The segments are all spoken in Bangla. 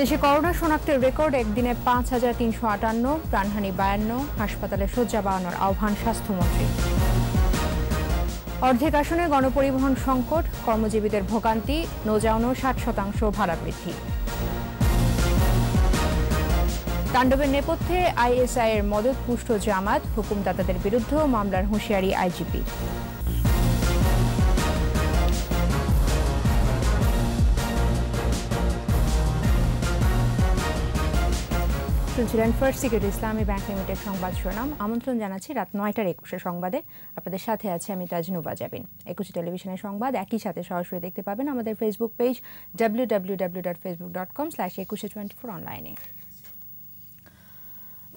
দেশে করোনা শনাক্তের রেকর্ড, একদিনে পাঁচ হাজার তিনশো আটান্ন, প্রাণহানি বায়ান্ন, হাসপাতালে শয্যা বাড়ানোর আহ্বান স্বাস্থ্যমন্ত্রী। অর্ধেক আসনে গণপরিবহন সংকট, কর্মজীবীদের ভোগান্তি নৌযানও ষাট শতাংশ ভাড়া বৃদ্ধি তাণ্ডবের নেপথ্যে আইএসআই এর মদত পুষ্ট জামাত, হুকুমদাতাদের বিরুদ্ধেও মামলার হুঁশিয়ারি আইজিপি। শুনছিলেন first security Islami bank limited সংবাদ শিরোনাম। আমন্ত্রণ জানাচ্ছি রাত নয়টার একুশে সংবাদে। আপনাদের সাথে আছে আমি তাজনুবা জাবিন। একুশে টেলিভিশনের সংবাদ, একই সাথে সরাসরি দেখতে পাবেন আমাদের Facebook page W W W dot Facebook dot com slash Ekushey twenty four অনলাইনে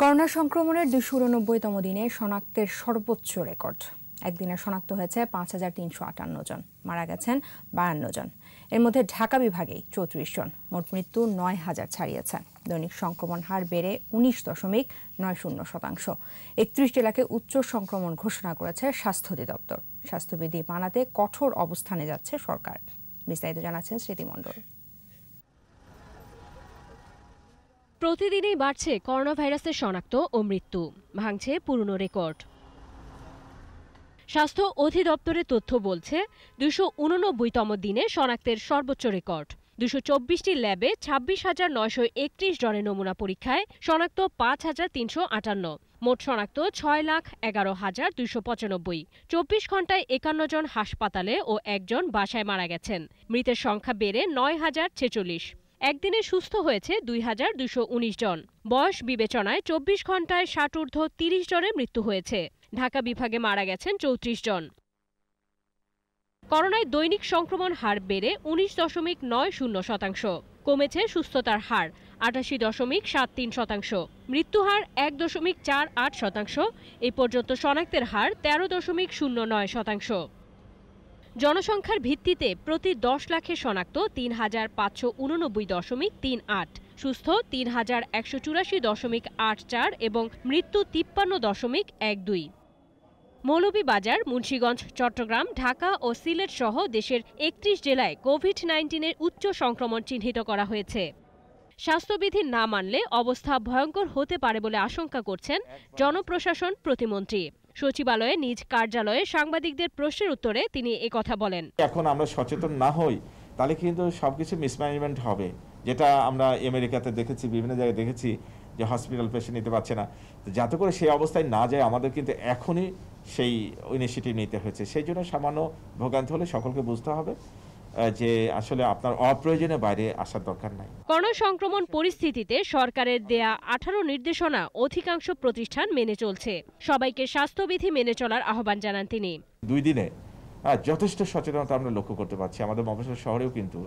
করোনা সংক্রমণের দুশো উননব্বইতম দিনে শনাক্তের সর্বোচ্চ রেকর্ড। একদিনে শনাক্ত হয়েছে পাঁচ হাজার তিনশো আটান্ন জন, মারা গেছেন বায়ান্ন জন। এর মধ্যে ঢাকা বিভাগেই চৌত্রিশ জন, মোট মৃত্যু নয় হাজার ছাড়িয়েছে। দৈনিক সংক্রমণ হার বেড়ে উনিশ দশমিক নয় শূন্য শতাংশ। একত্রিশ জেলাকে উচ্চ সংক্রমণ ঘোষণা করেছে স্বাস্থ্য অধিদপ্তর। স্বাস্থ্যবিধি মানাতে কঠোর অবস্থানে যাচ্ছে সরকার। বিস্তারিত জানাচ্ছেন স্মৃতিমণ্ডল প্রতিদিনই বাড়ছে করোনা ভাইরাসের শনাক্ত ও মৃত্যু, ভাঙছে পুরনো রেকর্ড। স্বাস্থ্য অধিদপ্তরের তথ্য বলছে, দুশো উননব্বইতম দিনে শনাক্তের সর্বোচ্চ রেকর্ড। দুশো চব্বিশটি ল্যাবে ছাব্বিশ হাজার নয়শো একত্রিশ জনের নমুনা পরীক্ষায় শনাক্ত পাঁচ হাজার তিনশো আটান্ন। মোট শনাক্ত ছয় লাখ এগারো হাজার দুইশো পঁচানব্বই। চব্বিশ ঘন্টায় একান্ন জন হাসপাতালে ও একজন বাসায় মারা গেছেন। মৃতের সংখ্যা বেড়ে নয় হাজার ছেচল্লিশ। একদিনে সুস্থ হয়েছে দুই হাজার দুশো উনিশ জন। বয়স বিবেচনায় চব্বিশ ঘন্টায় ষাটঊর্ধ্ব তিরিশ জনের মৃত্যু হয়েছে। ঢাকা বিভাগে মারা গেছেন চৌত্রিশ জন। করোনায় দৈনিক সংক্রমণ হার বেড়ে উনিশ দশমিক নয় শূন্য শতাংশ, কমেছে সুস্থতার হার আটাশি দশমিক সাত তিন শতাংশ মৃত্যুহার এক দশমিক চার আট শতাংশ, এ পর্যন্ত শনাক্তের হার তেরো দশমিক শূন্য নয় শতাংশ। জনসংখ্যার ভিত্তিতে প্রতি দশ লাখে শনাক্ত তিন হাজার পাঁচশো উননব্বই দশমিক তিন আট, সুস্থ তিন হাজার একশো চুরাশি দশমিক আট চার এবং মৃত্যু তিপ্পান্ন দশমিক এক দুই। মৌলভীবাজার মুন্সীগঞ্জ চট্টগ্রাম ঢাকা ও সিলেট সহ দেশের একত্রিশ জেলায় কোভিড নাইন্টিনের উচ্চ সংক্রমণ চিহ্নিত করা হয়েছে। স্বাস্থ্যবিধি না মানলে অবস্থা ভয়ঙ্কর হতে পারে বলে আশঙ্কা করছেন জনপ্রশাসন প্রতিমন্ত্রী। সচিবালয়ে নিজ কার্যালয়ে সাংবাদিকদের প্রশ্নের উত্তরে তিনি একথা বলেন। এখন আমরা সচেতন না হই তাহলে কিন্তু সবকিছু মিসম্যানেজমেন্ট হবে যেটা আমরা আমেরিকাতে দেখেছি বিভিন্ন জায়গায় দেখেছি যে হসপিটাল পেশেন্ট নিতে পারছে না। যাতে করে সেই অবস্থায় না যায় আমাদের কিন্তু এখনই সেই ইনিশিয়েটিভ নিতে হয়েছে। সেই জন্য সামান্য ভোগান্তি হলে সকলকে বুঝতে হবে যে আসলে আপনার অপ্রয়োজনে বাইরে আসার দরকার নাই। করোনা সংক্রমণ পরিস্থিতিতে সরকারের দেয়া আঠারো নির্দেশনা অধিকাংশ প্রতিষ্ঠান মেনে চলছে। সবাইকে স্বাস্থ্যবিধি মেনে চলার আহ্বান জানান তিনি। দুই দিনে যথেষ্ট সচেতনতা আমরা লক্ষ্য করতে পারছি। আমাদের মফস্বল শহরেও কিন্তু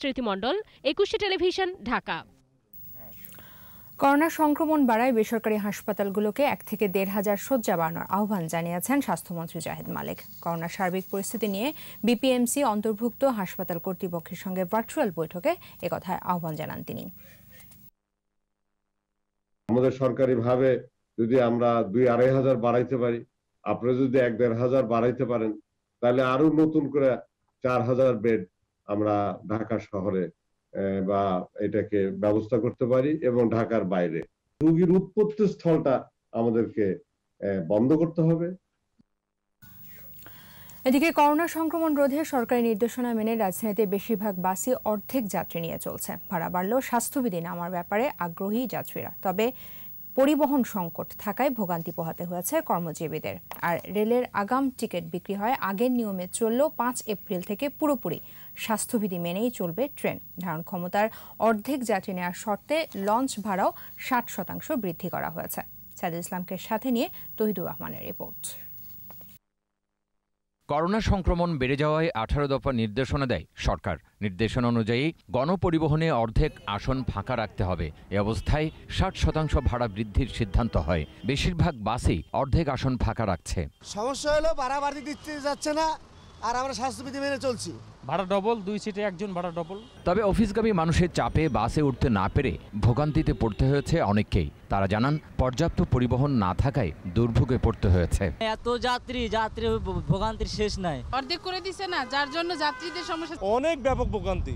স্মৃতিমণ্ডল একুশে টেলিভিশন ঢাকা। করোনা সংক্রমণ বাড়ায় বেসরকারি হাসপাতালগুলোকে এক থেকে দেড় হাজার শয্যা বাড়ানোর আহ্বান জানিয়েছেন স্বাস্থ্যমন্ত্রী জাহেদ মালিক। করোনার সার্বিক পরিস্থিতি নিয়ে বিপিএমসি অন্তর্ভুক্ত হাসপাতাল কর্তৃপক্ষের সঙ্গে ভার্চুয়াল বৈঠকে একথায় আহ্বান জানান তিনি। আমাদের সরকারি ভাবে যদি আমরা দুই আড়াই হাজার বাড়াইতে পারি আপনারা যদি এক দেড় হাজার বাড়াইতে পারেন, তাহলে আরও নতুন করে চার হাজার বেড আমরা ঢাকা শহরে বা এটাকে ব্যবস্থা করতে পারি এবং ঢাকার বাইরে। রোগীর উৎপত্তি স্থলটা আমাদেরকে বন্ধ করতে হবে। এদিকে করোনা সংক্রমণ রোধে সরকারি নির্দেশনা মেনে রাজধানীতে বেশিরভাগ বাসই অর্ধেক যাত্রী নিয়ে চলছে। ভাড়া বাড়লেও স্বাস্থ্যবিধি নামার ব্যাপারে আগ্রহী যাত্রীরা। তবে পরিবহন সংকট থাকায় ভোগান্তি পোহাতে হয়েছে কর্মজীবীদের। আর রেলের আগাম টিকিট বিক্রি হয় আগের নিয়মে চললেও পাঁচ এপ্রিল থেকে পুরোপুরি স্বাস্থ্যবিধি মেনেই চলবে ট্রেন। ধারণ ক্ষমতার অর্ধেক যাত্রী নেওয়ার শর্তে লঞ্চ ভাড়াও ষাট শতাংশ বৃদ্ধি করা হয়েছে। সাইদুল ইসলামকে সাথে নিয়ে তহিদুর রহমানের রিপোর্ট। করোনা সংক্রমণ বেড়ে যাওয়ায় আঠারো দফা নির্দেশনা দেয় সরকার। নির্দেশনা অনুযায়ী গণপরিবহনে অর্ধেক আসন ফাঁকা রাখতে হবে। এ অবস্থায় ষাট শতাংশ ভাড়া বৃদ্ধির সিদ্ধান্ত হয়। বেশিরভাগ বাসই অর্ধেক আসন ফাঁকা রাখছে। সমস্যা হলো ভাড়া বাড়াবাড়ি দিতে যাচ্ছে না আর আমরা স্বাস্থ্যবিধি মেনে চলছি। ভাড়া ডবল দুই সিটে একজন ভাড়া ডবল তবে অফিসগামী মানুষের চাপে বাসে উঠতে না পেরে ভোগান্তিতে পড়তে হয়েছে অনেককেই। তারা জানান পর্যাপ্ত পরিবহন না থাকায় দুর্ভোগে পড়তে হয়েছে। এত যাত্রী যাত্রী ভোগান্তির শেষ নাই। অর্ধেক করে দিছে না যার জন্য যাত্রীদের সমস্যা অনেক ব্যাপক ভোগান্তি।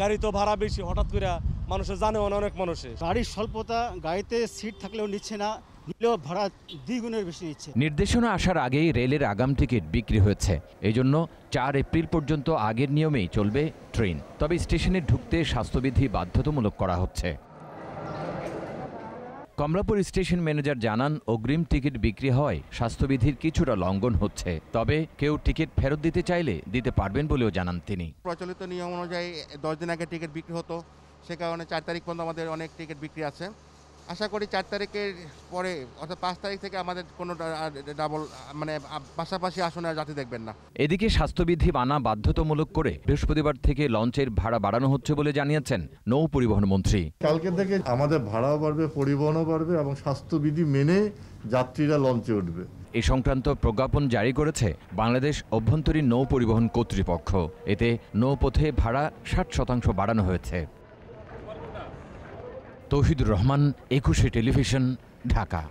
গাড়ি তো ভাড়া বেশি হঠাৎ করে মানুষের জানে অনেক মানুষের। গাড়ির স্বল্পতা গাড়িতে সিট থাকলেও নিচ্ছে না নিলেও ভাড়া দ্বিগুণের বেশি নিচ্ছে। নির্দেশনা আসার আগেই রেলের আগাম টিকিট বিক্রি হয়েছে। এই জন্য চার এপ্রিল পর্যন্ত আগের নিয়মেই চলবে ট্রেন। তবে স্টেশনে ঢুকতে স্বাস্থ্যবিধি বাধ্যতামূলক করা হচ্ছে। কমলাপুর স্টেশন ম্যানেজার জানান অগ্রিম টিকিট বিক্রি হওয়ায় স্বাস্থ্যবিধির কিছুটা লঙ্ঘন হচ্ছে। তবে কেউ টিকিট ফেরত দিতে চাইলে দিতে পারবেন বলেও জানান তিনি। প্রচলিত নিয়ম অনুযায়ী দশ দিন আগে টিকিট বিক্রি হতো। সে কারণে চার তারিখ পর্যন্ত আমাদের অনেক টিকিট বিক্রি আছে। আশা করি চার তারিখের পরে অর্থাৎ পাঁচ তারিখ থেকে আমাদের কোনো ডাবল মানে পাশাপাশি আসনে আর যাত্রী দেখবেন না। এদিকে স্বাস্থ্যবিধি মানা বাধ্যতামূলক করে বৃহস্পতিবার থেকে লঞ্চের ভাড়া বাড়ানো হচ্ছে বলে জানিয়েছেন নৌ পরিবহন মন্ত্রী। কালকে থেকে আমাদের ভাড়াও বাড়বে পরিবহনও বাড়বে এবং স্বাস্থ্যবিধি মেনে যাত্রীরা লঞ্চে উঠবে। এ সংক্রান্ত প্রজ্ঞাপন জারি করেছে বাংলাদেশ অভ্যন্তরীণ নৌ পরিবহন কর্তৃপক্ষ। এতে নৌপথে ভাড়া ষাট শতাংশ বাড়ানো হয়েছে। তৌহিদুর রহমান, একুশে টেলিভিশন, ঢাকা।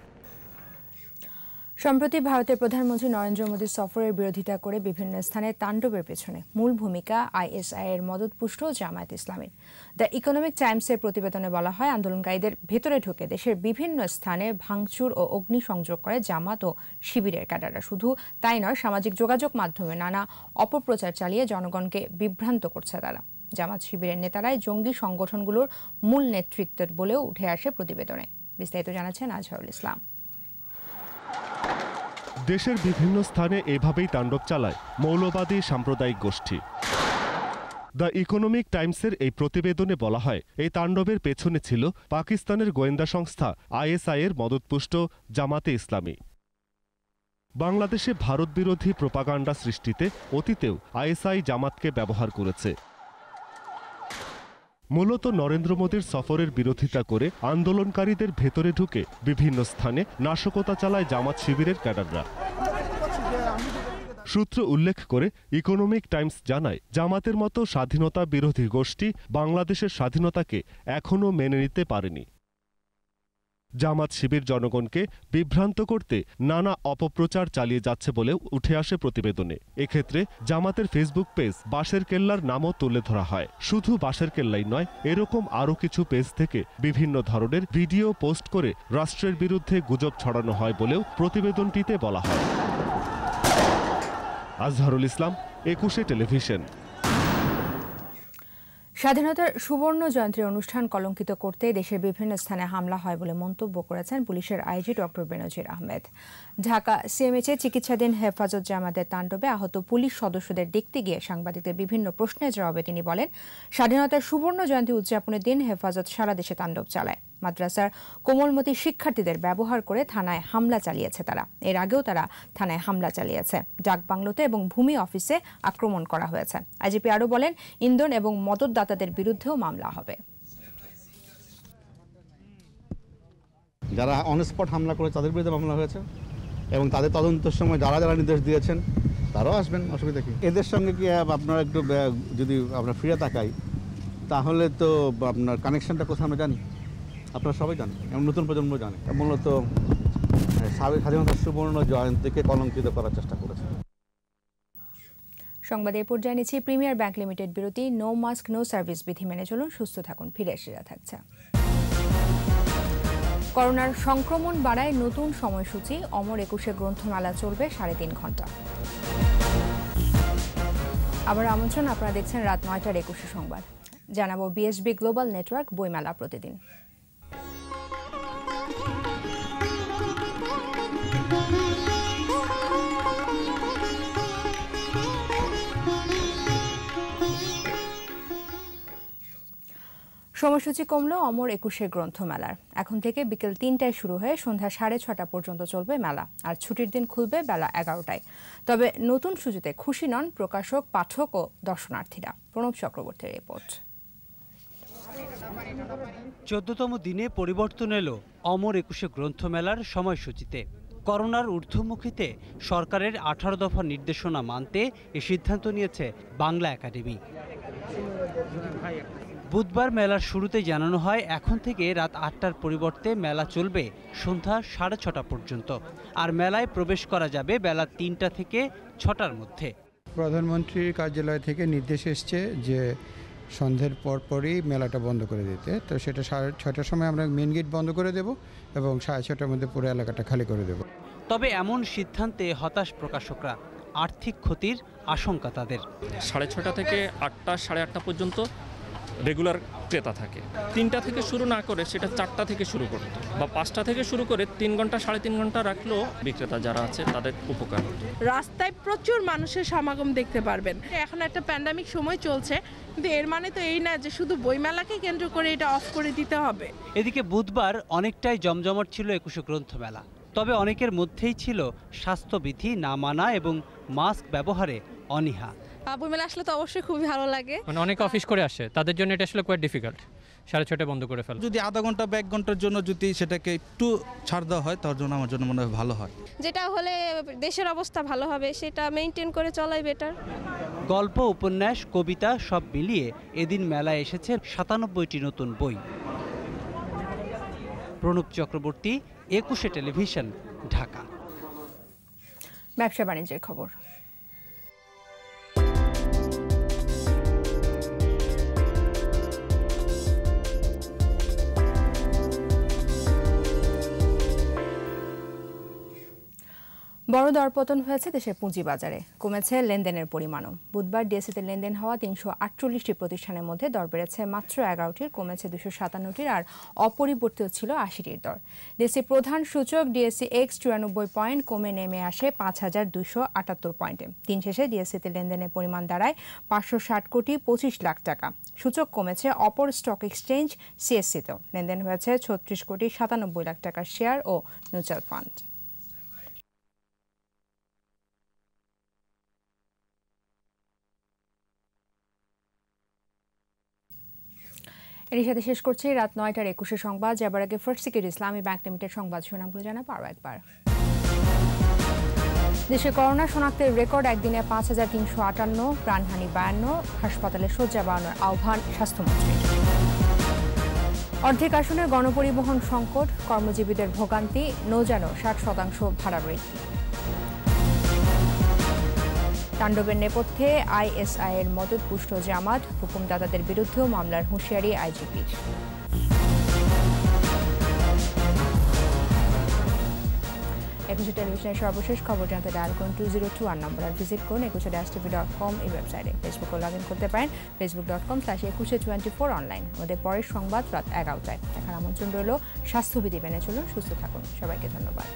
সম্প্রতি ভারতের প্রধানমন্ত্রী নরেন্দ্র মোদীর সফরের বিরোধিতা করে বিভিন্ন স্থানে তাণ্ডবের পেছনে মূল ভূমিকা আইএসআই এর মদতপুষ্ট জামায়াত ইসলামের। দ্য ইকোনমিক টাইমসের প্রতিবেদনে বলা হয়, আন্দোলনকারীদের ভেতরে ঢুকে দেশের বিভিন্ন স্থানে ভাঙচুর ও অগ্নিসংযোগ করে জামাত ও শিবিরের ক্যাডাররা। শুধু তাই নয়, সামাজিক যোগাযোগ মাধ্যমে নানা অপপ্রচার চালিয়ে জনগণকে বিভ্রান্ত করছে তারা। জামাত শিবিরের নেতারাই জঙ্গি সংগঠনগুলোর মূল নেতৃত্বের বলেও উঠে আসে প্রতিবেদনে। বিস্তারিত জানাচ্ছেন আজহারুল ইসলাম। দেশের বিভিন্ন স্থানে এভাবেই তাণ্ডব চালায় মৌলবাদী সাম্প্রদায়িক গোষ্ঠী। দ্য ইকোনমিক টাইমসের এই প্রতিবেদনে বলা হয়, এই তাণ্ডবের পেছনে ছিল পাকিস্তানের গোয়েন্দা সংস্থা আইএসআই এর মদতপুষ্ট জামাতে ইসলামী। বাংলাদেশে ভারত বিরোধী প্রোপাগান্ডা সৃষ্টিতে অতীতেও আইএসআই জামাতকে ব্যবহার করেছে। মূলত নরেন্দ্র মোদীর সফরের বিরোধিতা করে আন্দোলনকারীদের ভেতরে ঢুকে বিভিন্ন স্থানে নাশকতা চালায় জামাত শিবিরের ক্যাডাররা। সূত্র উল্লেখ করে ইকোনমিক টাইমস জানায়, জামাতের মতো স্বাধীনতা বিরোধী গোষ্ঠী বাংলাদেশের স্বাধীনতাকে এখনও মেনে নিতে পারেনি। জামাত শিবির জনগণকে বিভ্রান্ত করতে নানা অপপ্রচার চালিয়ে যাচ্ছে বলেও উঠে আসে প্রতিবেদনে। এক্ষেত্রে জামাতের ফেসবুক পেজ বাঁশের কেল্লার নামও তুলে ধরা হয়। শুধু বাঁশের কেল্লাই নয়, এরকম আরও কিছু পেজ থেকে বিভিন্ন ধরনের ভিডিও পোস্ট করে রাষ্ট্রের বিরুদ্ধে গুজব ছড়ানো হয় বলেও প্রতিবেদনটিতে বলা হয়। আজহারুল ইসলাম, একুশে টেলিভিশন। স্বাধীনতার সুবর্ণ জয়ন্তী অনুষ্ঠান কলঙ্কিত করতে দেশের বিভিন্ন স্থানে হামলা হয় বলে মন্তব্য করেছেন পুলিশের আইজি ডক্টর বেনজির আহমেদ। ঢাকা সিএমএইচে চিকিৎসাধীন হেফাজত জামাতের তাণ্ডবে আহত পুলিশ সদস্যদের দেখতে গিয়ে সাংবাদিকদের বিভিন্ন প্রশ্নের জবাবে তিনি বলেন, স্বাধীনতার সুবর্ণ জয়ন্তী উদযাপনের দিন হেফাজত সারা দেশে তাণ্ডব চালায়। মাদ্রাসার কোমলমতি শিক্ষার্থীদের ব্যবহার করে থানায় হামলা চালিয়েছে তারা। এর আগেও তারা থানায় হামলা চালিয়েছে। ডাক বাংলোতে এবং ভূমি অফিসে আক্রমণ করা হয়েছে। আইজিপি আরও বলেন, ইন্ধন এবং মদতদাতাদের বিরুদ্ধেও মামলা হবে। যারা অনস্পট হামলা করে তাদের বিরুদ্ধে মামলা হয়েছে এবং তাদের তদন্তের সময় যারা যারা নির্দেশ দিয়েছেন, তারাও আসবেন, অসুবিধা কি? এদের সঙ্গে কি আপনারা একটু যদি আমরা ফিরে তাকাই, তাহলে তো আপনার কানেকশনটা কোথায় আমরা জানি? আপনারা সবাই জানেন, এবং নতুন প্রজন্ম জানে। মূলত সাবেক স্বাধীনতার সুবর্ণ জয়ন্তীকে কলঙ্কিত করার চেষ্টা করেছে। সংবাদে এ পর্যায়ে নিচ্ছি প্রিমিয়ার ব্যাংক লিমিটেড বিরতি। নো মাস্ক, নো সার্ভিস বিধি মেনে চলুন, সুস্থ থাকুন, ফিরে এসে যা থাকছে। করোনার সংক্রমণ বাড়ায় নতুন সময়সূচি, অমর একুশে গ্রন্থমেলা চলবে সাড়ে তিন ঘণ্টা। আবার আমন্ত্রণ, আপনারা দেখছেন রাত নয়টার একুশে সংবাদ। জানাব বিএসবি গ্লোবাল নেটওয়ার্ক বইমেলা প্রতিদিন। সময়সূচি কমলো অমর একুশে গ্রন্থমেলার। এখন থেকে বিকেল তিনটায় শুরু হয়ে সন্ধ্যা সাড়ে ছটা পর্যন্ত চলবে মেলা, আর ছুটির দিন খুলবে বেলা এগারোটায়। তবে নতুন সূচিতে খুশি নন প্রকাশক, পাঠক ও দর্শনার্থীরা। প্রণব চক্রবর্তীর রিপোর্ট। চোদ্দতম দিনে পরিবর্তন এলো অমর একুশে গ্রন্থমেলার সময়সূচিতে। করোনার ঊর্ধ্বমুখীতে সরকারের আঠারো দফা নির্দেশনা মানতে এ সিদ্ধান্ত নিয়েছে বাংলা একাডেমি। বুধবার মেলার শুরুতে জানানো হয় এখন থেকে রাত আটটার পরিবর্তে মেলা চলবে সন্ধ্যা সাড়ে ছটা পর্যন্ত। আর মেলায় প্রবেশ করা যাবে বেলা তিনটা থেকে ছটার মধ্যে। প্রধানমন্ত্রীর কার্যালয় থেকে নির্দেশ এসছে যে সন্ধ্যের পর পরই মেলাটা বন্ধ করে দিতে। তো সেটা সাড়ে ছটার সময় আমরা মেন গেট বন্ধ করে দেব এবং সাড়ে ছটার মধ্যে পুরো এলাকাটা খালি করে দেব। তবে এমন সিদ্ধান্তে হতাশ প্রকাশকরা আর্থিক ক্ষতির আশঙ্কা তাদের। সাড়ে ছটা থেকে আটটা সাড়ে আটটা পর্যন্ত রেগুলার ক্রেতা থাকে। তিনটা থেকে শুরু না করে সেটা চারটা থেকে শুরু করতো। বা পাঁচটা থেকে শুরু করে তিন ঘণ্টা সাড়ে তিন ঘণ্টা রাখলেও বিক্রেতা যারা আছে তাদের উপকার হতো। রাস্তায় প্রচুর মানুষের সমাগম দেখতে পারবেন। এখন একটা প্যান্ডামিক সময় চলছে কিন্তু এর মানে তো এই না যে শুধু বইমেলাকে কেন্দ্র করে এটা অফ করে দিতে হবে। এদিকে বুধবার অনেকটাই জমজমট ছিল একুশে গ্রন্থমেলা। তবে অনেকের মধ্যেই ছিল স্বাস্থ্যবিধি না মানা এবং মাস্ক ব্যবহারে অনীহা। বইমেলা আসলে তো অবশ্যই খুবই ভালো লাগে। মানে অনেক অফিস করে আসে। তাদের জন্য এটা আসলে কোয়াইট ডিফিকাল্ট সাড়ে ছটায় বন্ধ করে ফেলা। যদি আধা ঘণ্টা বা এক ঘণ্টার জন্য যদি সেটাকে একটু ছাড় দেওয়া হয় তার জন্য আমার জন্য মনে হয় ভালো হয়। যেটা হলে দেশের অবস্থা ভালো হবে সেটা মেনটেন করে চলাই বেটার গল্প উপন্যাস কবিতা সব মিলিয়ে এদিন মেলায় এসেছে সাতানব্বইটি নতুন বই। প্রণব চক্রবর্তী একুশে টেলিভিশন ঢাকা। ব্যবসা বাণিজ্যের খবর। বড় দরপতন হয়েছে দেশের পুঁজিবাজারে। কমেছে লেনদেনের পরিমাণও। বুধবার ডিএসসিতে লেনদেন হওয়া তিনশো আটচল্লিশটি প্রতিষ্ঠানের মধ্যে দর বেড়েছে, মাত্র এগারোটির, কমেছে দুশো সাতান্নটির আর অপরিবর্তিত ছিল আশিটির দর। ডিএসসি প্রধান সূচক ডিএসসি এক্স চুরানব্বই পয়েন্ট কমে নেমে আসে পাঁচ হাজার দুশো আটাত্তর পয়েন্টে। দিন শেষে ডিএসসিতে লেনদেনের পরিমাণ দাঁড়ায় পাঁচশো ষাট কোটি পঁচিশ লাখ টাকা। সূচক কমেছে অপর স্টক এক্সচেঞ্জ সিএসসিতেও। লেনদেন হয়েছে ছত্রিশ কোটি সাতানব্বই লাখ টাকার শেয়ার ও মিউচুয়াল ফান্ড। এর সাথে শেষ করছি রাত নয়টার একুশে সংবাদ। যাবার আগে first secure Islami bank limited সংবাদ শিরোনামগুলো জানাব আরও একবার। দেশে করোনা শনাক্তের রেকর্ড একদিনে পাঁচ হাজার তিনশো আটান্ন, প্রাণহানি বায়ান্ন, হাসপাতালে শয্যা বাড়ানোর আহ্বান স্বাস্থ্যমন্ত্রীর। অর্ধেক আসনের গণপরিবহন সংকট, কর্মজীবীদের ভোগান্তি নৌজানো ষাট শতাংশ ভাড়া বৃদ্ধি তাণ্ডবের নেপথ্যে আইএসআই এর মদত পুষ্ট জামাত হুকুমদাতাদের বিরুদ্ধেও মামলার হুঁশিয়ারি আইজিপির। একুশে টেলিভিশনের সর্বশেষ খবর জানতে ডায়াল করুন two zero two one number আর ভিজিট করুন Ekushey dash TV dot com এই ওয়েবসাইটে। ফেসবুকে লগ ইন করতে পারেন Facebook dot com slash Ekushey twenty four online আমাদের পরের সংবাদ রাত এগারোটায়। দেখার আমন্ত্রণ রইল স্বাস্থ্যবিধি মেনে চলুন, সুস্থ থাকুন। সবাইকে ধন্যবাদ।